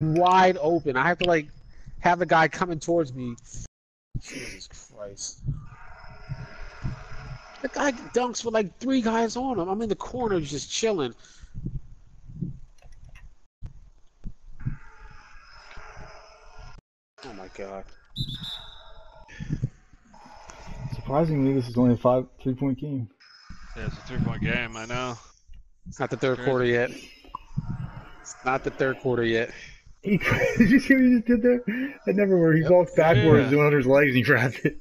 wide open. I have to like have the guy coming towards me. Jesus Christ. The guy dunks with like three guys on him. I'm in the corner just chilling. Oh my god. Surprisingly, this is only a five three point game. Yeah, it's a three point game. I know. It's not the third quarter yet. It's not the third quarter yet. He, did you see what he just did there? That never worked. He Yep. walked backwards Yeah. went under his legs and he grabbed it.